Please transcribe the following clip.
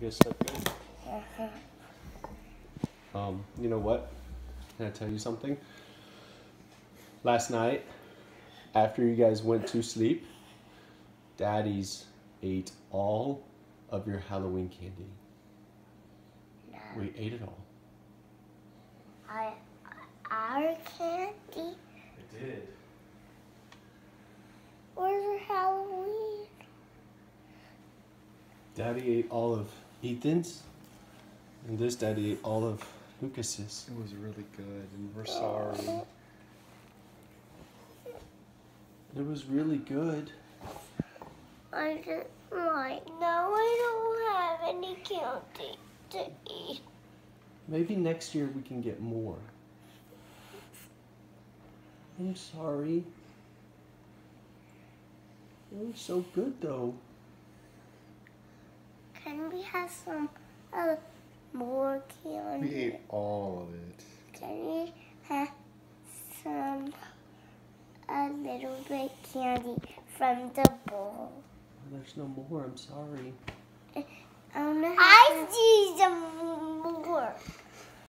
You guys slept good? Um, you know what? Can I tell you something? Last night, after you guys went to sleep, Daddy's ate all of your Halloween candy. No. We ate it all. I, our candy. It did. Where's our Halloween? Daddy ate all of Ethan's, and this Daddy ate all of Lucas's. It was really good, and we're sorry. It was really good. I just like now I don't have any candy to eat. Maybe next year we can get more. I'm sorry. It was so good though. Can we have some uh, more candy? We ate all of it. Can we have some a little bit candy from the bowl? There's no more. I'm sorry. I see some more.